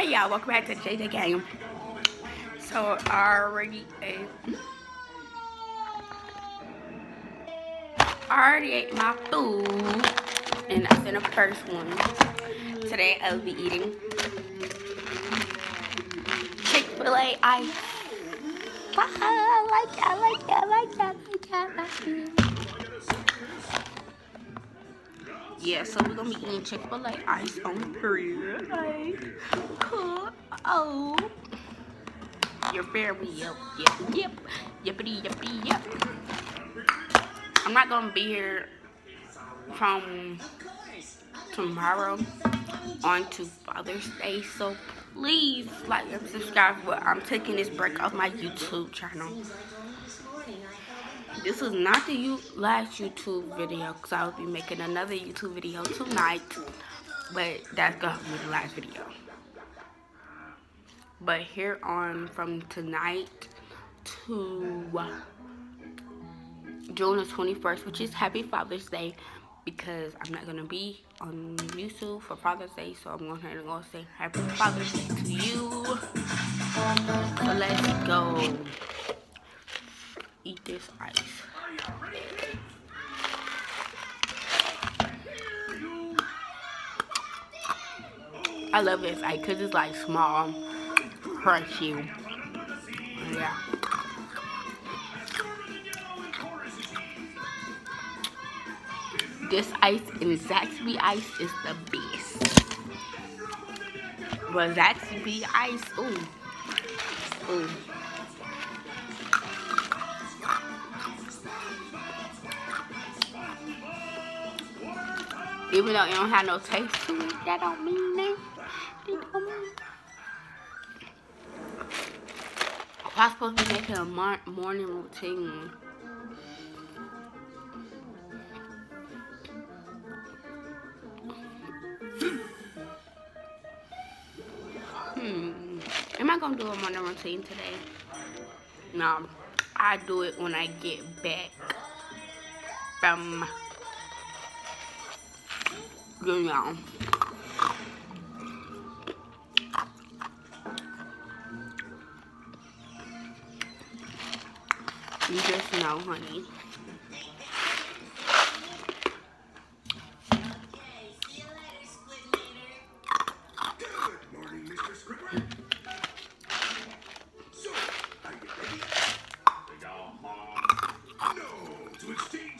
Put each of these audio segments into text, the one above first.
Hey y'all, welcome back to JJ Game. So I already ate I already ate my food and that's in the first one. Today I'll be eating Chick-fil-A ice. I like it, I like it, I like it, I like it, I like it. Yeah, so we're gonna be eating Chick-fil-A ice on period. Like, oh. Your family, yep, yep, yep, yippity, yippity, yep. I'm not gonna be here from tomorrow on to Father's Day, so please like and subscribe. But I'm taking this break off my YouTube channel. This is not the last YouTube video because I will be making another YouTube video tonight, but that's gonna be the last video. But here on from tonight to uh, June the 21st, which is Happy Father's Day, because I'm not gonna be on YouTube for Father's Day, so I'm going to go say Happy Father's Day to you. So let's go eat this ice. I love this ice because it's like small, crunchy. Yeah. This ice in Zaxby ice is the best. But Zaxby ice, ooh. Ooh. Even though it don't have no taste to it, that don't mean mean. I'm supposed to be making a morning routine. Hmm. Am I gonna do a morning routine today? No. I do it when I get back from know. You just know, honey. gonna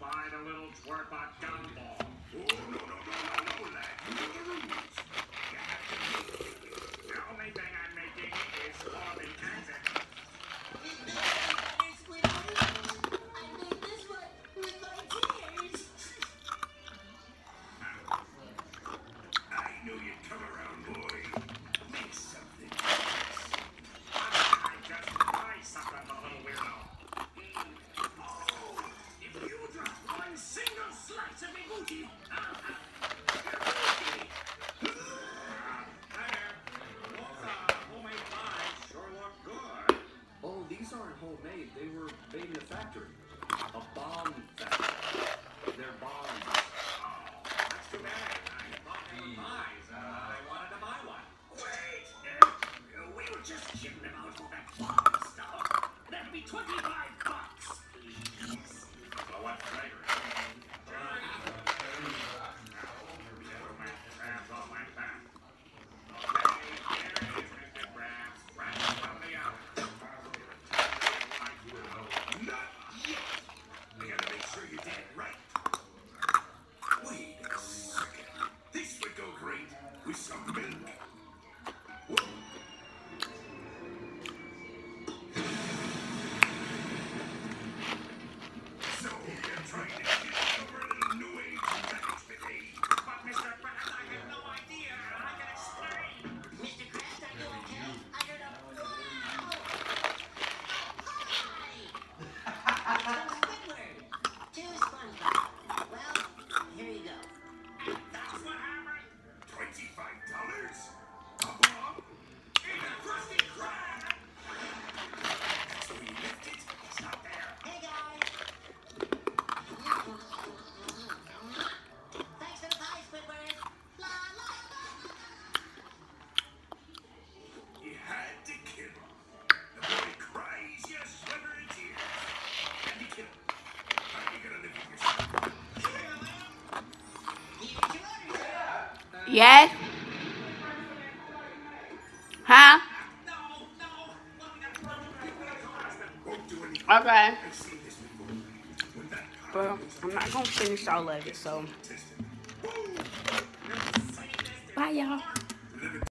knew you'd come around. Yes? Huh? Okay. But I'm not gonna finish all of it, so. Bye, y'all.